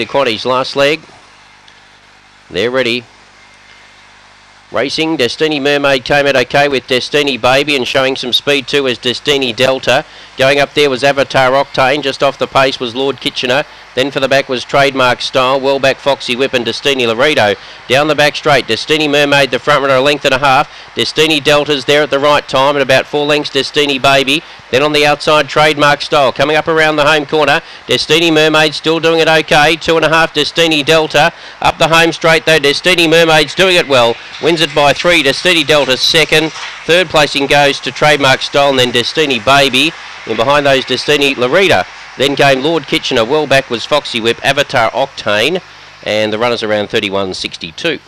The Quaddies last leg. They're ready. Racing, Destiny Mermaid came out okay with Destiny Baby and showing some speed too as Destiny Delta. Going up there was Avatar Octane, just off the pace was Lord Kitchener. Then for the back was Trademark Style, well back Foxy Whip and Destiny Laredo. Down the back straight, Destiny Mermaid, the front runner, a length and a half. Destiny Delta's there at the right time at about four lengths, Destiny Baby. Then on the outside, Trademark Style. Coming up around the home corner, Destiny Mermaid still doing it okay. Two and a half, Destiny Delta. Up the home straight though, Destiny Mermaid's doing it well. Wins it by three, Destiny Delta second. Third placing goes to Trademark Style and then Destiny Baby. And behind those, Destiny Larita. Then came Lord Kitchener. Well back was Foxy Whip, Avatar Octane, and the runners around 31.62.